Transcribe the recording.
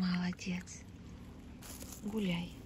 Молодец. Гуляй.